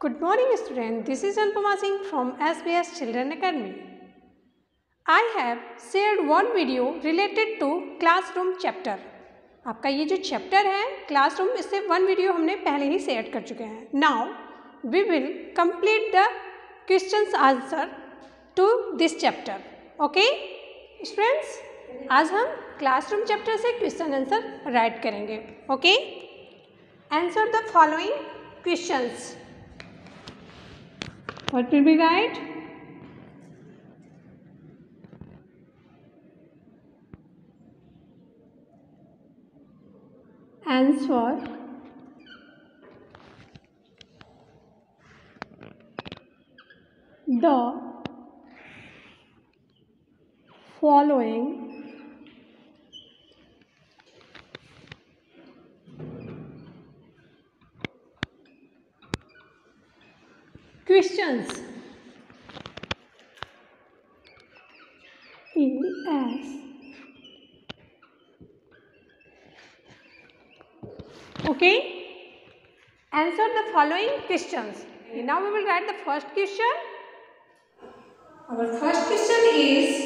Good morning students. This is Anupama Singh from SBS Children Academy. I have shared one video related to classroom chapter. आपका ये जो chapter है classroom इससे one video हमने पहले ही share कर चुके हैं now we will complete the question answer to this chapter okay students आज हम क्लासरूम चैप्टर से क्वेश्चन आंसर राइट करेंगे okay answer the following questions What will be right? Answer the following questions ES okay. Answer the following questions. Now we will write the first question. Our first question is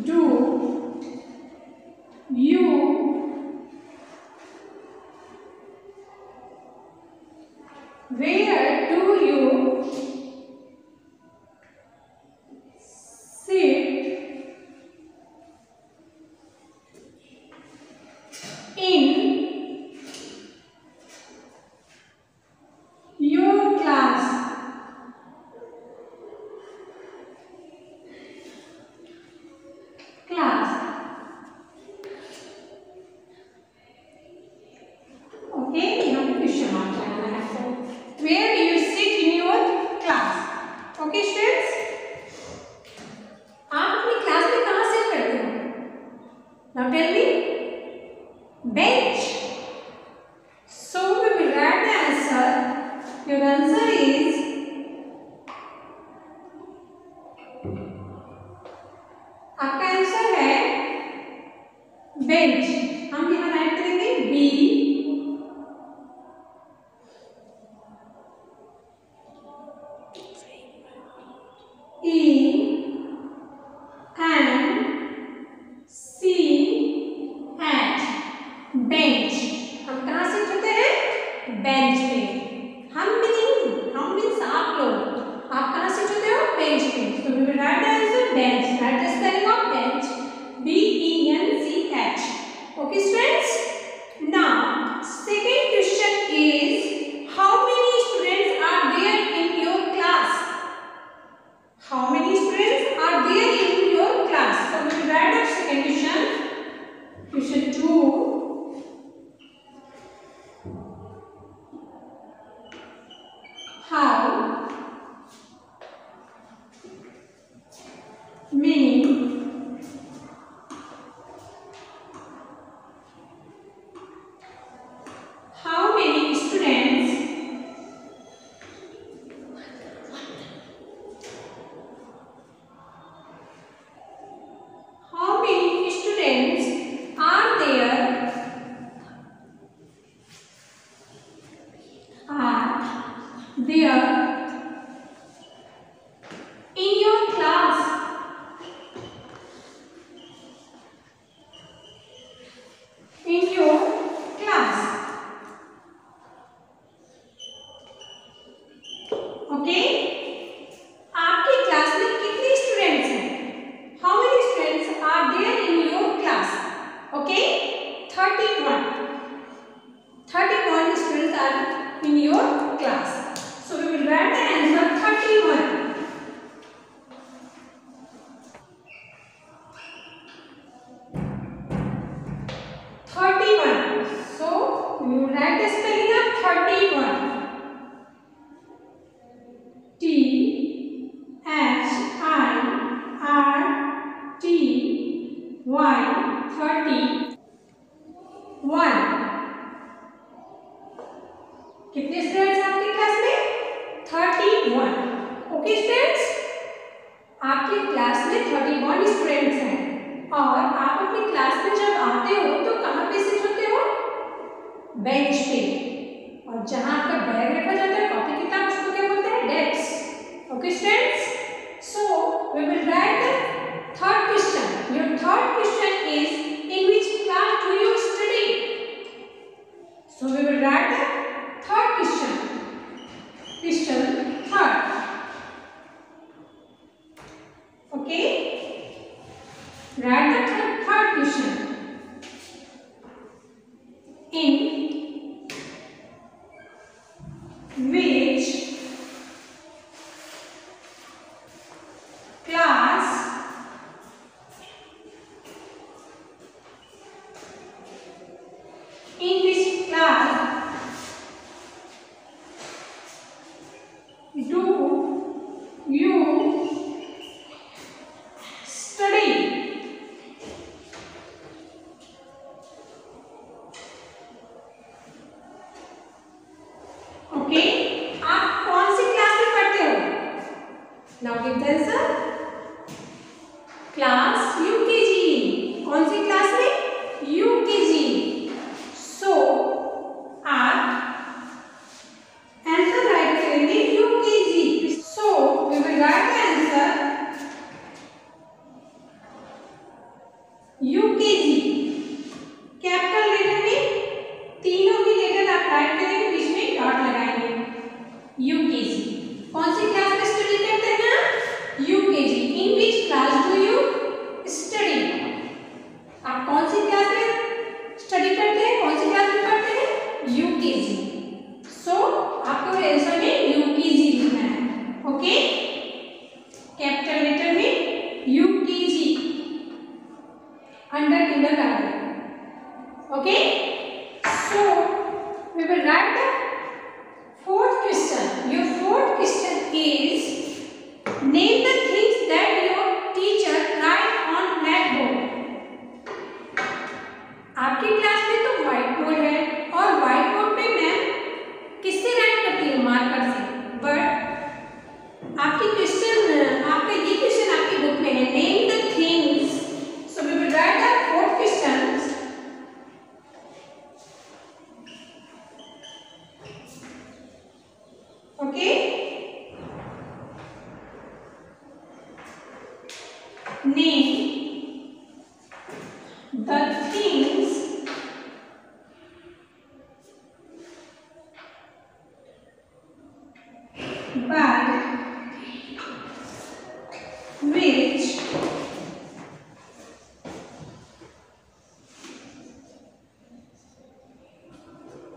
do you where do you sit in okay students आप अपनी class में से करते हो? Now tell me bench so we will write the answer your answer is आपका answer है bench bench पे। हम मीनिंग हम मीन्स आप लोग। आप कहाँ से चुके हो? बेंच पे। तो we will write the answer bench write the spelling of bench B E N C H okay students 31. 31 students are in your class. So we will write the answer bench पे। और जहाँ आपका bag रखा जाता band which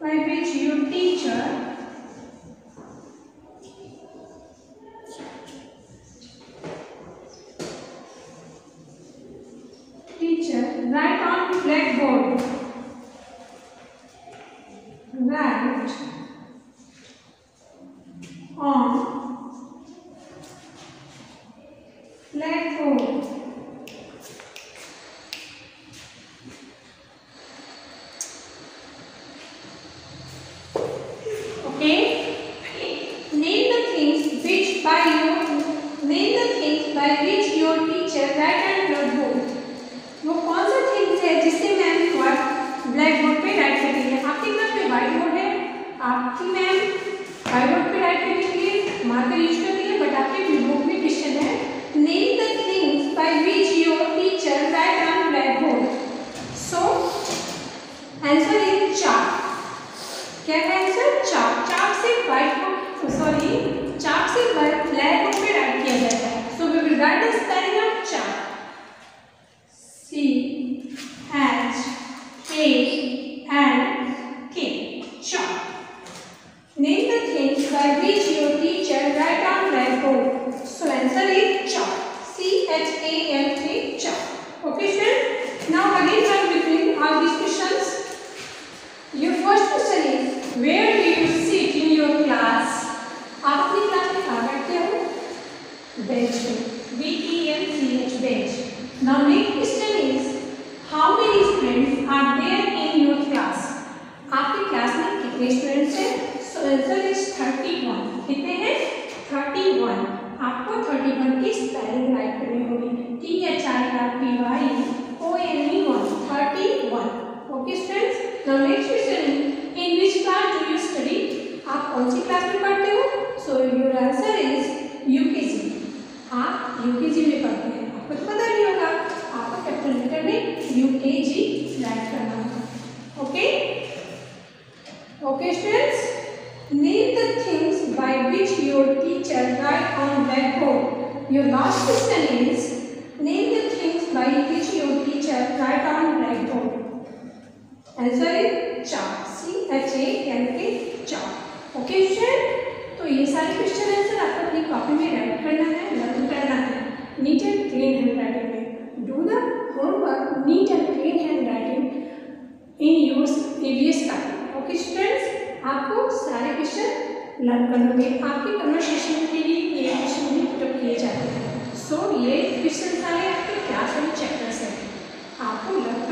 by which your teacher teacher write on blackboard. 풍매 bench. B-E-N-C-H bench. Now next question is how many students are there your teacher write on blackboard. Your last question is, name the things by which your teacher write on blackboard. Answer is chalk. C-H-A learn करोगे, आपके conversation के लिए ये question भी put up किए जाते हैं। सो ये क्वेश्चन सारे आपके क्या वाले चैप्टर्स हैं? आपको लर्न